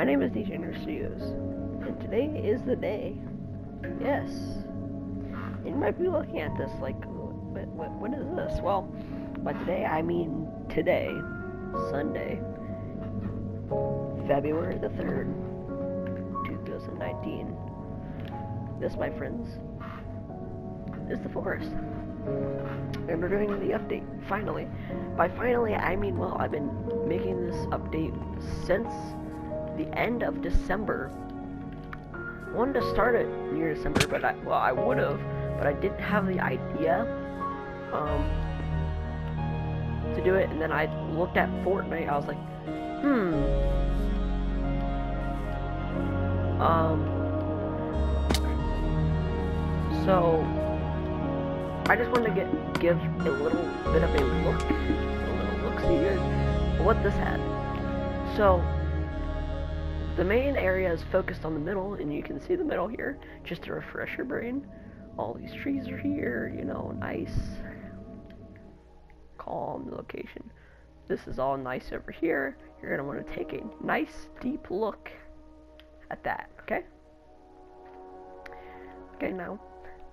My name is DJ Studios, and today is the day. Yes. You might be looking at this like, what, what, what is this? Well, by today I mean today, Sunday, February the 3rd, 2019. This, my friends, is the forest. And we're doing the update, finally. By finally, I mean, well, I've been making this update since the end of December. I wanted to start it near December, but I, well, I would have, but I didn't have the idea, um, to do it, and then I looked at Fortnite, I was like, hmm, um, so, I just wanted to get give a little bit of a look, a little look see what this had. So, the main area is focused on the middle, and you can see the middle here, just to refresh your brain. All these trees are here, you know, nice, calm location. This is all nice over here. You're gonna want to take a nice deep look at that, okay? Okay, now,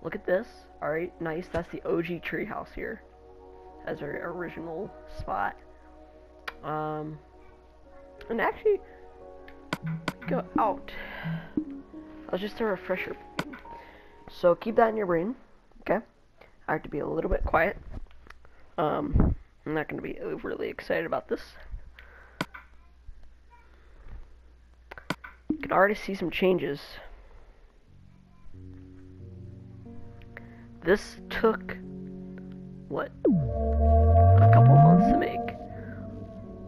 look at this. Alright, nice. That's the OG treehouse here. As our original spot. Um, and actually, go out. That's just a refresher. So keep that in your brain, okay? I have to be a little bit quiet. Um, I'm not going to be overly excited about this. You can already see some changes. This took, what, a couple months to make.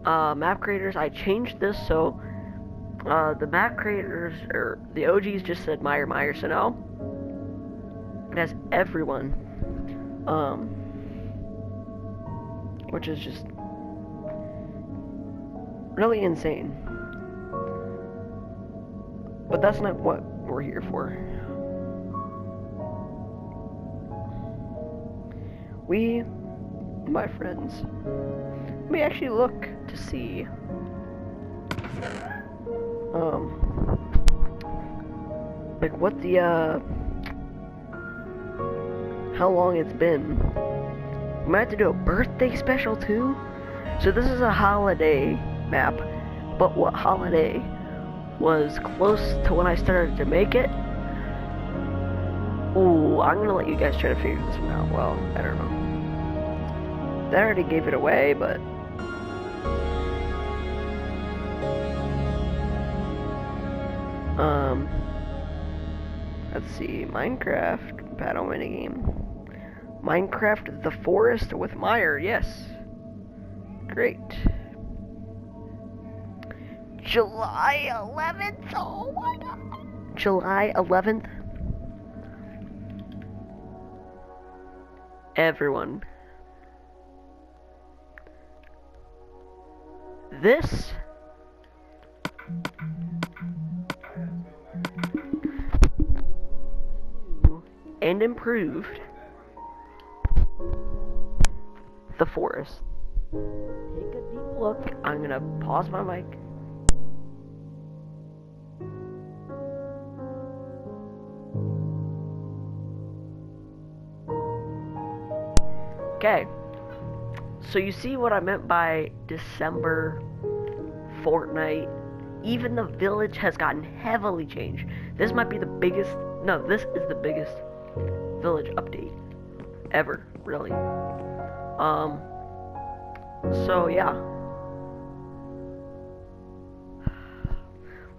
Uh, map creators, I changed this so uh, the map creators, or the OGs just said Meyer Meyer, so now it has everyone. Um, which is just really insane. But that's not what we're here for. We, my friends, we actually look to see um like what the uh how long it's been. We might have to do a birthday special too. So this is a holiday map, but what holiday was close to when I started to make it? Ooh, I'm gonna let you guys try to figure this one out. Well, I don't know. That already gave it away, but Um, let's see, Minecraft battle minigame. Minecraft The Forest with Meyer, yes. Great. July 11th, oh my god. July 11th. Everyone. This and improved the forest. Take a deep look. I'm gonna pause my mic. Okay. So you see what I meant by December Fortnite. Even the village has gotten heavily changed. This might be the biggest, no, this is the biggest village update ever, really. Um, so yeah.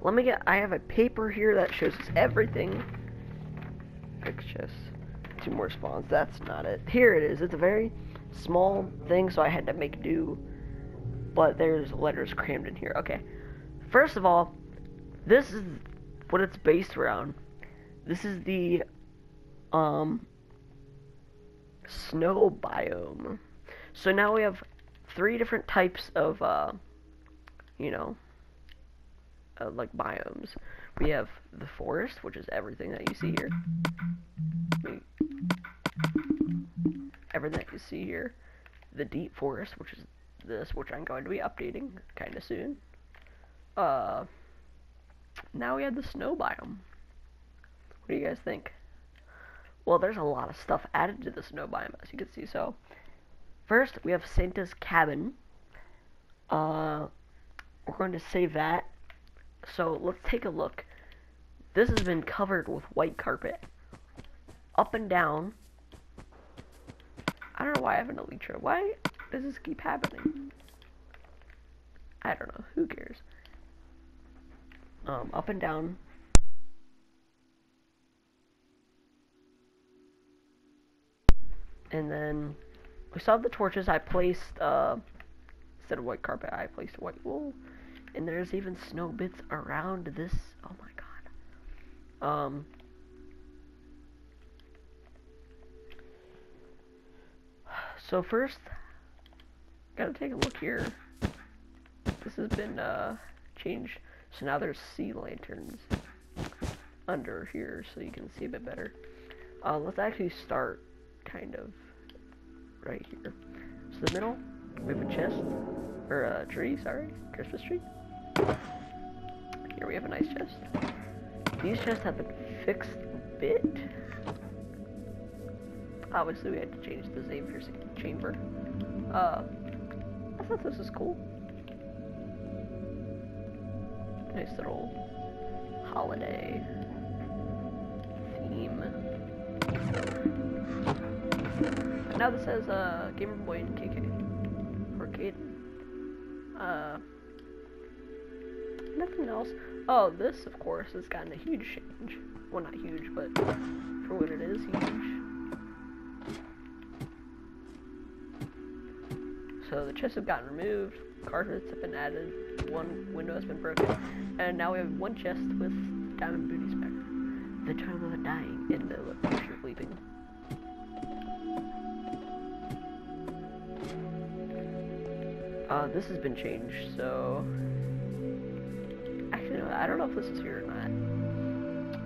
Let me get, I have a paper here that shows us everything. It's two more spawns, that's not it. Here it is, it's a very small thing, so I had to make do. But there's letters crammed in here. Okay. First of all, this is what it's based around. This is the um snow biome. So now we have three different types of uh you know uh, like biomes. We have the forest, which is everything that you see here. Everything that you see here. The deep forest, which is this, which I'm going to be updating kind of soon. Uh, now we have the snow biome. What do you guys think? Well, there's a lot of stuff added to the snow biome, as you can see. So, first we have Santa's cabin. Uh, we're going to save that. So let's take a look. This has been covered with white carpet, up and down. I don't know why I have an elytra. Why does this keep happening? I don't know. Who cares? Um, up and down. And then we saw the torches. I placed, uh, instead of white carpet, I placed white wool. And there's even snow bits around this. Oh my god. Um, so first, gotta take a look here. This has been, uh, changed. So now there's sea lanterns under here so you can see a bit better. Uh, let's actually start kind of right here. So the middle, we have a chest, or a tree, sorry, Christmas tree. Here we have a nice chest. These chests have been fixed a bit. Obviously we had to change the Xavier chamber. Uh, I thought this was cool. Nice little holiday now this says uh, Gamer Boy and KK. Or Caden. Uh, nothing else. Oh, this, of course, has gotten a huge change. Well, not huge, but for what it is, huge. So the chests have gotten removed, carpets have been added, one window has been broken, and now we have one chest with diamond booty specs. The term of dying in the future of leaping. Uh, this has been changed, so... Actually, no, I don't know if this is here or not.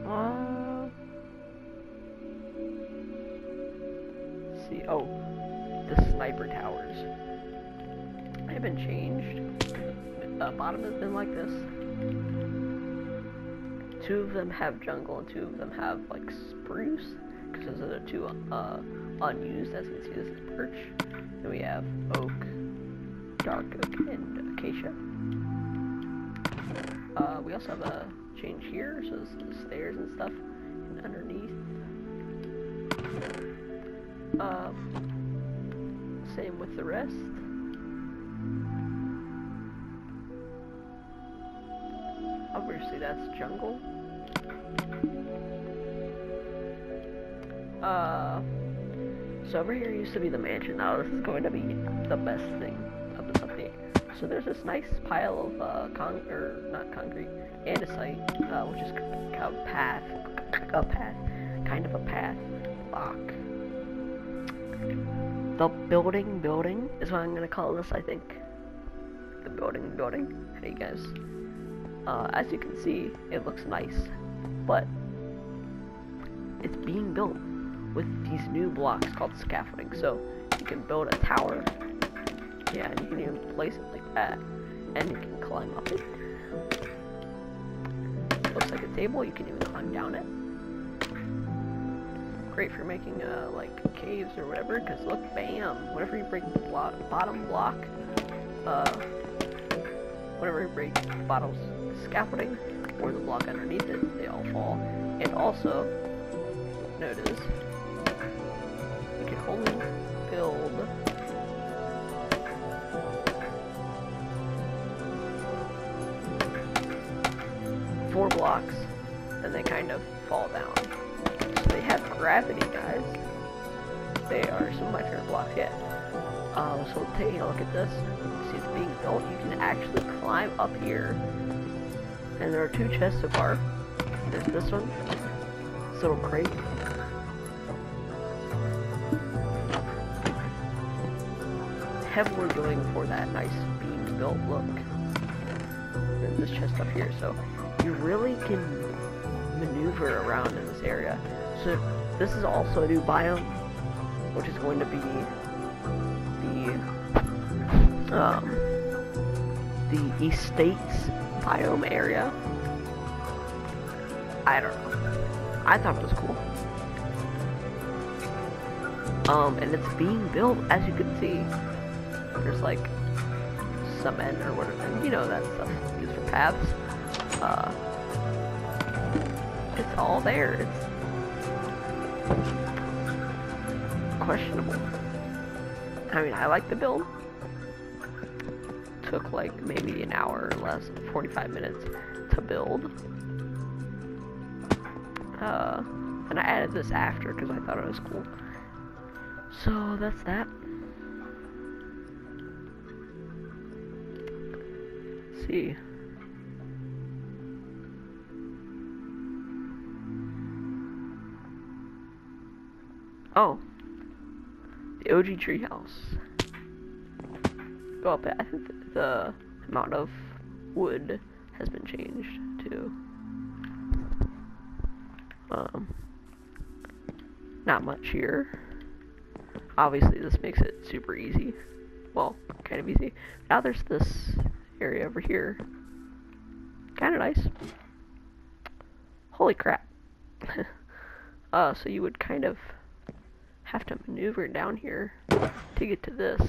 Uh... see. Oh, the sniper towers. They've been changed. The bottom has been like this. Two of them have jungle and two of them have like spruce, because those are the two uh, unused, as you can see this is birch. Then we have oak, dark oak, and acacia. Uh, we also have a change here, so stairs and stuff, and underneath. Uh, same with the rest. Obviously that's jungle. Uh, so over here used to be the mansion. Now this is going to be the best thing. So there's this nice pile of uh, con or not concrete, andesite, uh, which is a path, a path, kind of a path block. The building building is what I'm gonna call this. I think the building building. Hey guys, uh, as you can see, it looks nice, but it's being built with these new blocks called scaffolding. So you can build a tower. Yeah, and you can even place it like that. And you can climb up it. Looks like a table, you can even climb down it. Great for making uh, like caves or whatever, because look, bam! Whenever you break the block, bottom block, uh, whenever you break bottom scaffolding, or the block underneath it, they all fall. And also, notice, you can only blocks, and they kind of fall down. So they have gravity, guys. They are some of my favorite blocks yet. Um, so taking a look at this, see it's being built, you can actually climb up here. And there are two chests so far. There's this one, this little crate, heavily going for that nice beam built look. And this chest up here, so you really can maneuver around in this area. So this is also a new biome, which is going to be the um, the estates biome area. I don't know. I thought it was cool. Um, and it's being built, as you can see. There's like cement or whatever, and you know that stuff used for paths. Uh, it's all there. It's questionable. I mean, I like the build. Took like maybe an hour or less, 45 minutes to build. Uh, and I added this after because I thought it was cool. So that's that. See. Oh. The OG treehouse. It. I think the, the amount of wood has been changed too. Um, not much here. Obviously, this makes it super easy. Well, kind of easy. Now there's this area over here. Kind of nice. Holy crap. uh, so you would kind of have to maneuver down here to get to this.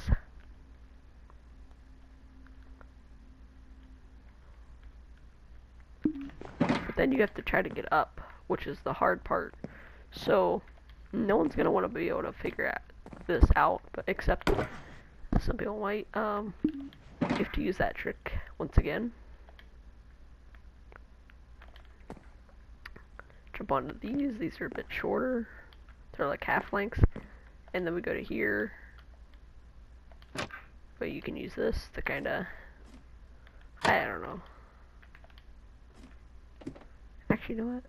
But then you have to try to get up, which is the hard part. So, no one's going to want to be able to figure out this out, but except some people might. Um, you have to use that trick once again. Jump onto these. These are a bit shorter. They're like half lengths. And then we go to here. But you can use this to kind of... I don't know. Actually, you know what?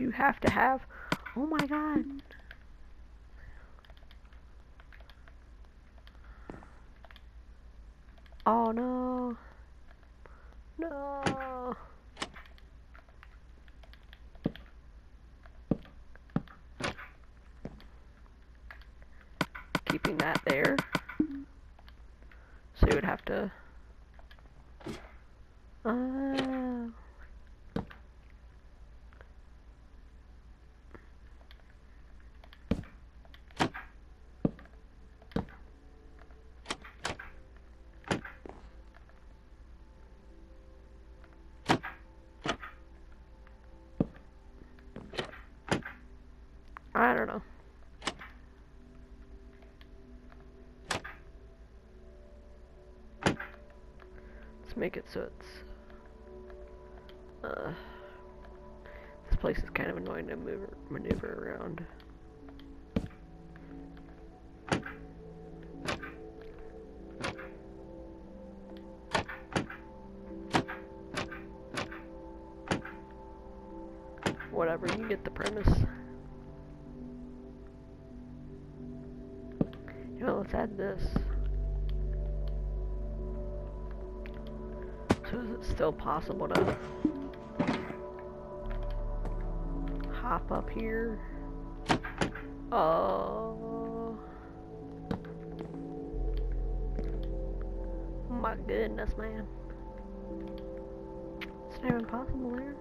You have to have... Oh my god. Oh no. No. Keeping that there. So you would have to... Uh, I don't know. Let's make it so it's uh this place is kind of annoying to move maneuver around. Still possible to hop up here? Oh. My goodness, man. It's not even possible there.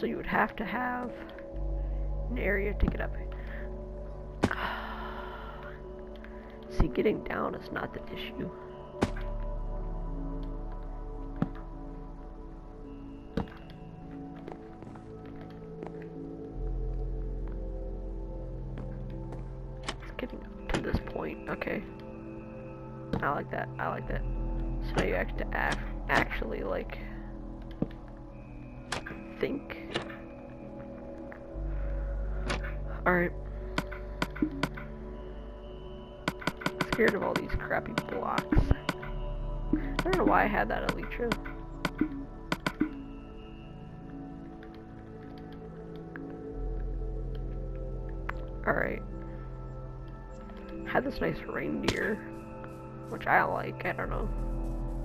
So you would have to have an area to get up. See, getting down is not the issue. It's getting up to this point. Okay. I like that. I like that. So now you act actually like Alright. Had this nice reindeer, which I like, I don't know.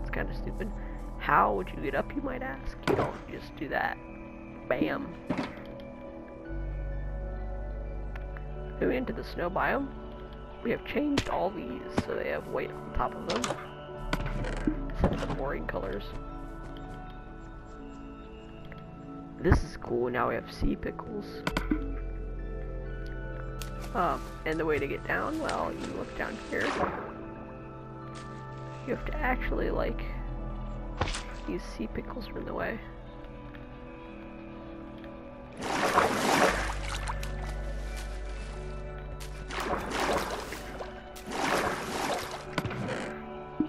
It's kind of stupid. How would you get up, you might ask? You don't just do that. Bam. Moving into the snow biome, we have changed all these so they have white on top of them. Instead of the boring colors. This is cool, now we have sea pickles. Um, and the way to get down, well, you look down here. You have to actually, like, these sea pickles are in the way.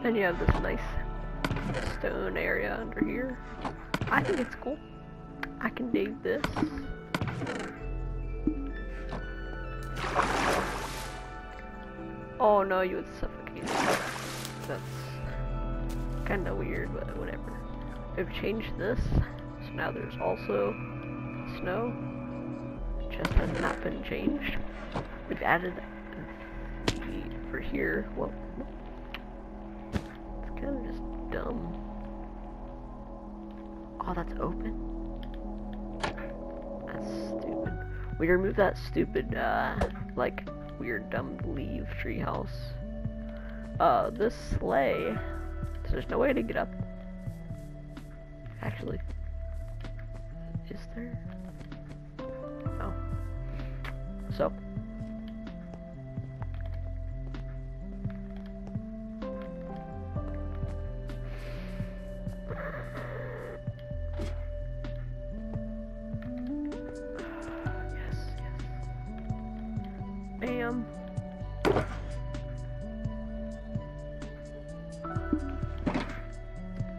Then you have this nice stone area under here. I think it's cool. I can dig this. Oh no, you would suffocate. That's kinda weird, but whatever. We've changed this, so now there's also snow. Chest has not been changed. We've added the for here. Well, it's kind of just dumb. Oh, that's open. That's stupid. We removed that stupid, uh, like weird dumb leave treehouse. Uh, this sleigh. So There's no way to get up. Actually, is there?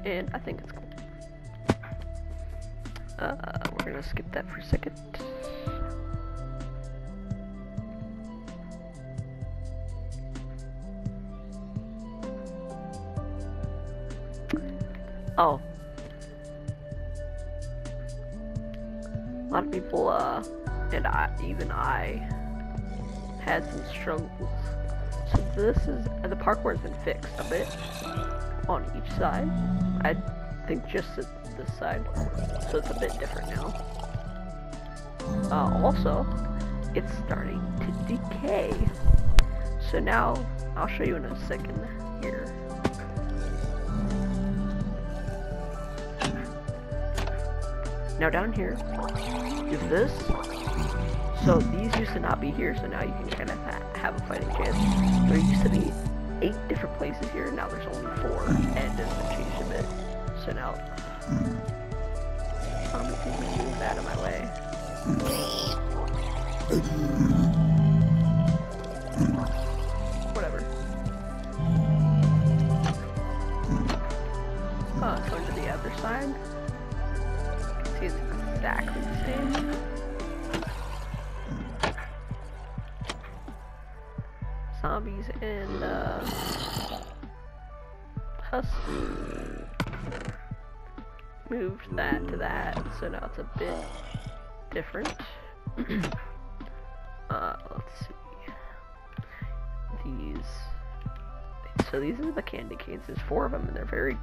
And I think it's cool. Uh, we're gonna skip that for a second. Oh. A lot of people, uh, and I, even I, had some struggles. So this is, the parkour has been fixed a bit on each side. I think just this side. So it's a bit different now. Uh, also, it's starting to decay. So now, I'll show you in a second here. Now down here is this. So these used to not be here, so now you can kind of ha have a fighting chance. There used to be eight different places here, now there's only four, and it's been changed a bit. So now, you can move out of my way. Whatever. Uh, going to the other side. See, it's exactly the same. Moved that to that, so now it's a bit different. uh, let's see. These. So these are the candy canes. There's four of them, and they're very.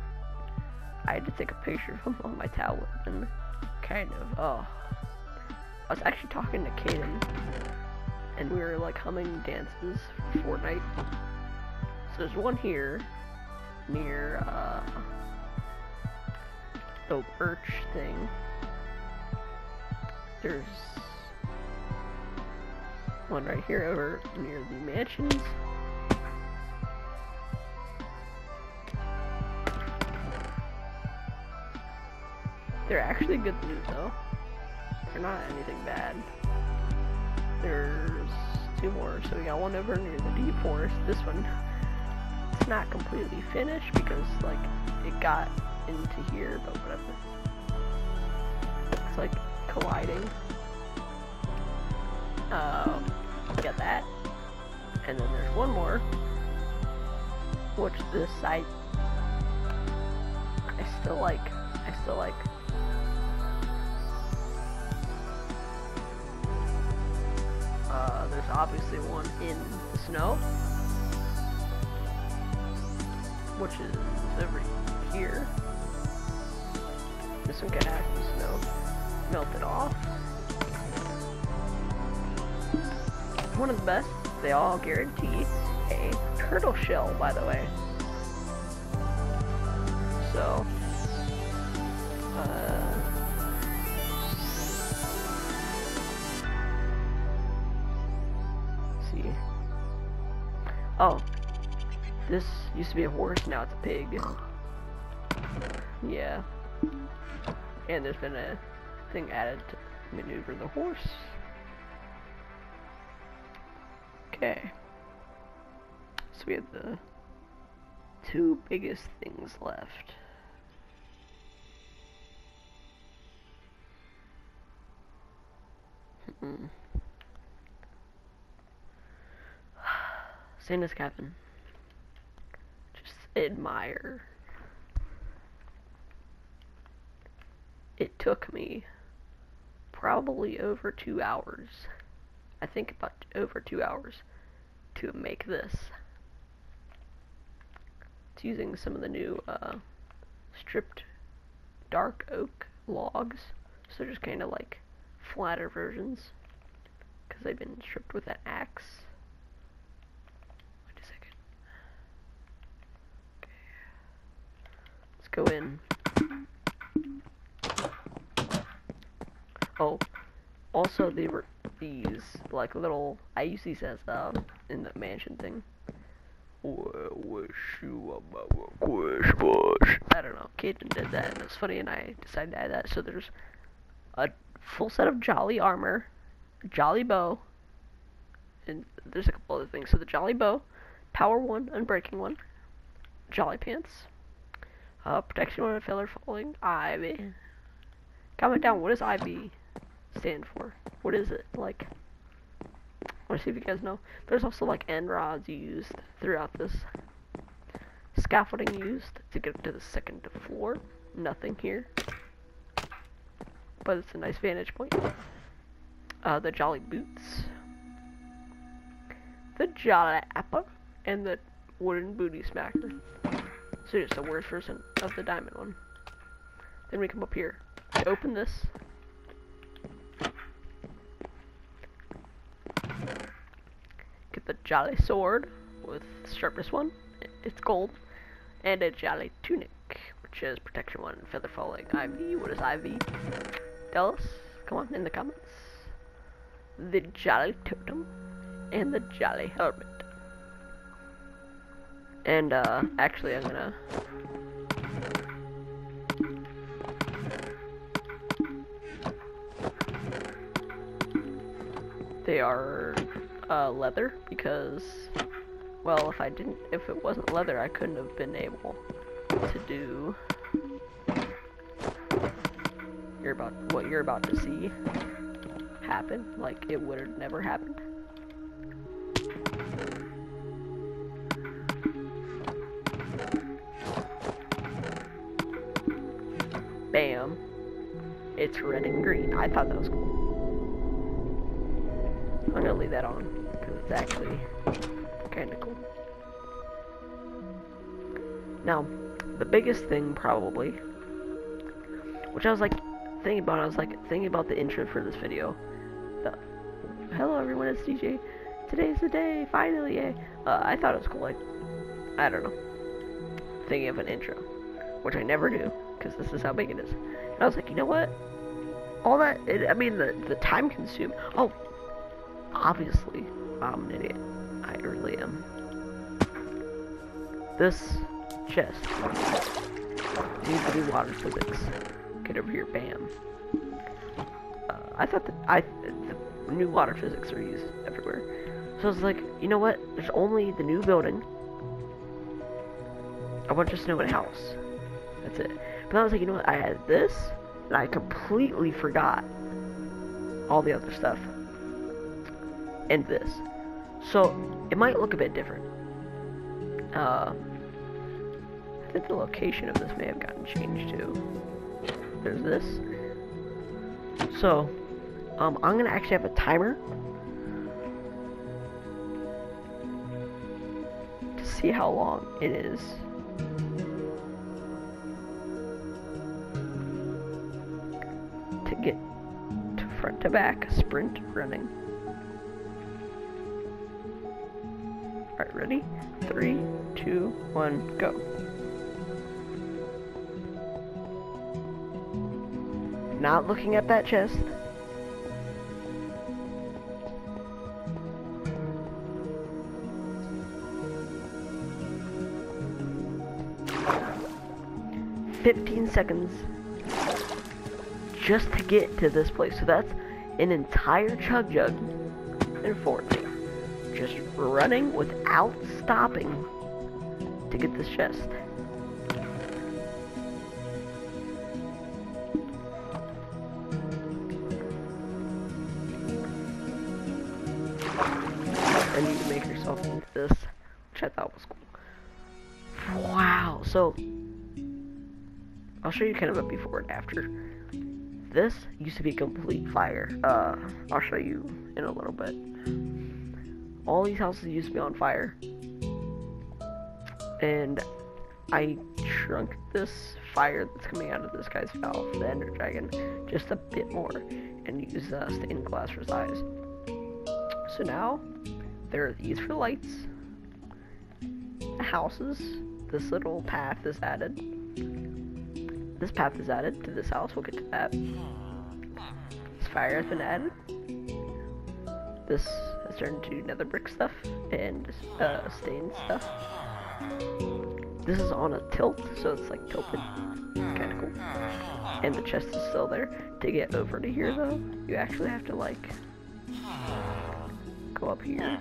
I had to take a picture of them on my tablet, and kind of. Oh. I was actually talking to Kaden, and we were like humming dances for Fortnite. So there's one here, near, uh, the birch thing. There's one right here over near the mansions. They're actually good loot though. They're not anything bad. There's two more, so we got one over near the deep forest. This one, it's not completely finished because like it got into here, but whatever. It's like colliding. Um, got that. And then there's one more, which this side, I still like, I still like. Uh, there's obviously one in the snow, which is over here. This one can act the snow, melt it off. one of the best. They all guarantee a turtle shell, by the way. So, uh, see. Oh, this used to be a horse, now it's a pig. Yeah. And there's been a thing added to maneuver the horse. Okay. So we have the two biggest things left. Hmm. Santa's cabin. Just admire. It took me probably over two hours. I think about over two hours to make this. It's using some of the new uh, stripped dark oak logs. So just kind of like flatter versions. Because they've been stripped with an axe. Wait a second. Okay. Let's go in. Oh, also they were these like little. I use these as uh in the mansion thing. Well, wish you a Christmas. I don't know. Caden did that, and it's funny, and I decided to add that. So there's a full set of jolly armor, jolly bow, and there's a couple other things. So the jolly bow, power one, unbreaking one, jolly pants, uh, protection one, feather falling, ivy. Comment down. what is ivy stand for? What is it like? I want to see if you guys know. There's also like end rods used throughout this. Scaffolding used to get up to the second floor. Nothing here. But it's a nice vantage point. Uh, the Jolly Boots. The Jolly Apple. And the Wooden Booty Smacker. So just a worse version of the diamond one. Then we come up here. To open this, the Jolly Sword with sharpness 1, it's gold, and a Jolly Tunic, which is protection 1, feather falling. Ivy, what is Ivy? Tell us, come on, in the comments. The Jolly Totem, and the Jolly Helmet. And, uh, actually I'm gonna... They are uh, leather because, well, if I didn't, if it wasn't leather, I couldn't have been able to do you're about what you're about to see happen. Like it would have never happened. Bam. It's red and green. I thought that was cool. I'm gonna leave that on it's actually kind of cool. Now, the biggest thing probably, which I was like thinking about, I was like thinking about the intro for this video. The, Hello everyone, it's DJ. Today's the day, finally, yay. Uh, I thought it was cool, like, I don't know, thinking of an intro, which I never do, because this is how big it is. And I was like, you know what? All that, it, I mean, the, the time consumed, oh, obviously, I'm an idiot. I really am. This chest needs to be water physics. Get over here, bam. Uh, I thought that I the new water physics are used everywhere. So I was like, you know what? There's only the new building. I want just to know what house. That's it. But I was like, you know what? I had this, and I completely forgot all the other stuff and this. So, it might look a bit different. Uh, I think the location of this may have gotten changed too. There's this. So, um, I'm gonna actually have a timer to see how long it is. To get to front to back sprint running. Ready? Three, two, one, go. Not looking at that chest. Fifteen seconds just to get to this place. So that's an entire chug jug in 40. Just running without stopping to get this chest. And you can make yourself into this, which I thought was cool. Wow, so I'll show you kind of a before and after. This used to be a complete fire. Uh, I'll show you in a little bit. All these houses used to be on fire. And I shrunk this fire that's coming out of this guy's valve, the Ender Dragon, just a bit more and use uh, stained glass for size. So now, there are these for lights, houses, this little path is added, this path is added to this house, we'll get to that. This fire has been added. This has to nether brick stuff and uh, stained stuff. This is on a tilt, so it's like tilted. Kinda cool. And the chest is still there. To get over to here though, you actually have to like go up here.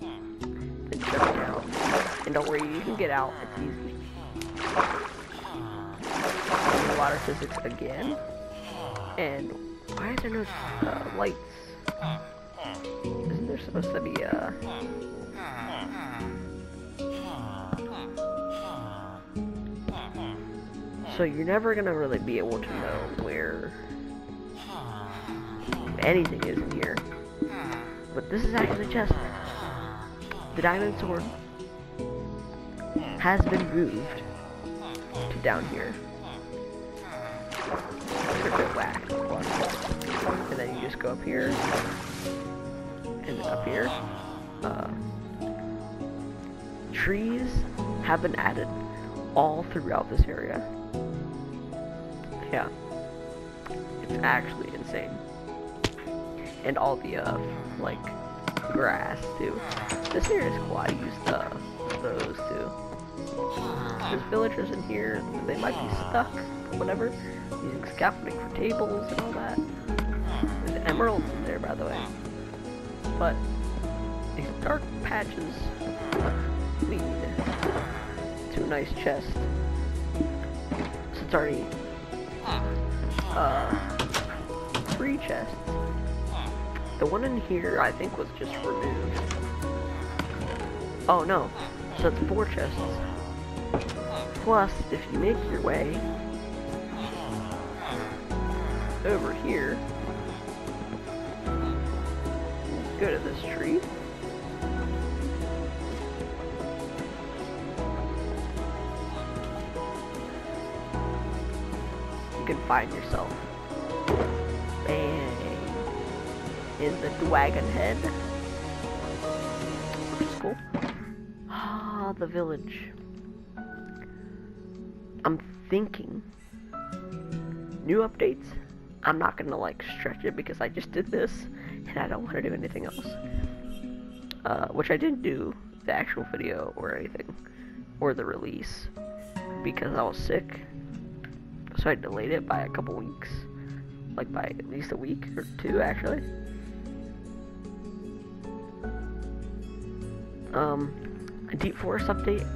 Then jump down. And don't worry, you can get out, it's easy water physics again. And why is there no uh, lights? There supposed to be a... So you're never gonna really be able to know where anything is in here. But this is actually a chest. The diamond sword has been moved to down here whack. And then you just go up here, and up here. Uh, trees have been added all throughout this area. Yeah. It's actually insane. And all the, uh, like, grass, too. This area is. I used, uh, those, too. There's villagers in here. They might be stuck, whatever using scaffolding for tables and all that. There's emeralds in there, by the way. But these dark patches lead to a nice chest. So it's already uh, three chests. The one in here, I think, was just removed. Oh, no. So it's four chests. Plus, if you make your way over here. Go to this tree. You can find yourself. Bang. In the Dragon Head. Which is cool. Ah, the village. I'm thinking new updates I'm not gonna like stretch it because I just did this I don't want to do anything else. Uh, which I didn't do the actual video or anything, or the release, because I was sick. So I delayed it by a couple weeks, like by at least a week or two actually. Um, a Deep Forest update,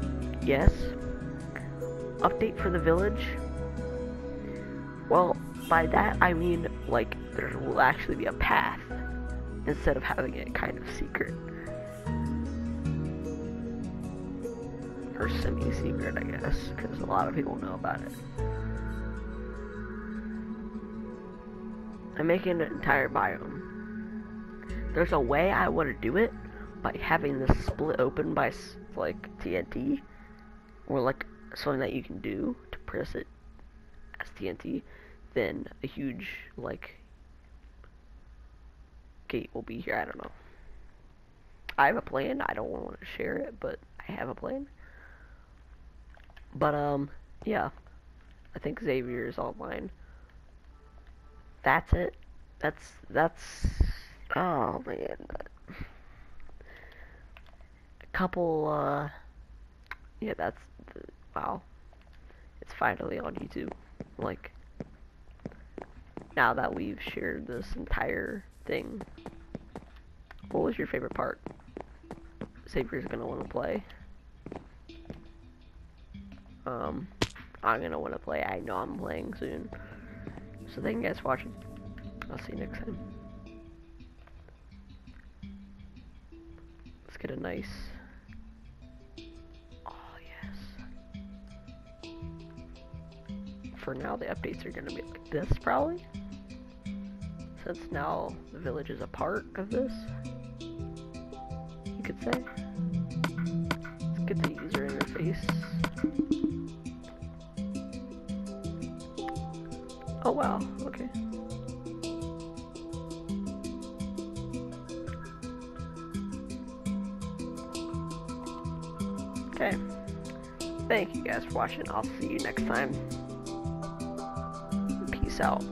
yes. Update for the village. Well, by that, I mean, like, there will actually be a path instead of having it kind of secret. Or semi-secret, I guess, because a lot of people know about it. I'm making an entire biome. There's a way I want to do it by having this split open by, like, TNT. Or, like, something that you can do to press it as TNT then a huge, like, gate will be here. I don't know. I have a plan. I don't want to share it, but I have a plan. But um, yeah, I think Xavier is online. That's it. That's that's. Oh man, a couple. uh Yeah, that's wow. It's finally on YouTube. Like now that we've shared this entire thing. What was your favorite part? Xavier's gonna want to play. Um, I'm gonna want to play. I know I'm playing soon. So thank you guys for watching. I'll see you next time. Let's get a nice. Oh yes. For now, the updates are gonna be like this probably. Since now the village is a part of this, you could say. Let's get the user interface. Oh wow, okay. Okay. Thank you guys for watching. I'll see you next time. Peace out.